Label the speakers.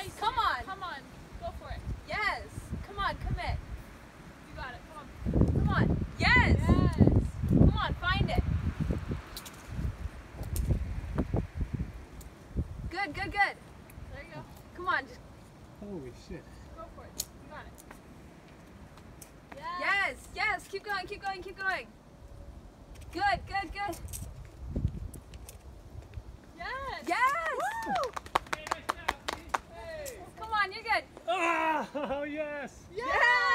Speaker 1: Tyson. Come on.
Speaker 2: Come on. Go for it.
Speaker 1: Yes. Come on, commit.
Speaker 2: You got it. Come on.
Speaker 1: Come on. Yes.
Speaker 2: Yes.
Speaker 1: Come on, find it. Good, good, good.
Speaker 2: There you go.
Speaker 1: Come on. Just...
Speaker 3: Holy shit.
Speaker 2: Go for it. You got it. Yes. Yes,
Speaker 1: yes. Keep going, keep going, keep going. Good,
Speaker 3: Ah, good. Oh, yes.
Speaker 2: Yes. yes.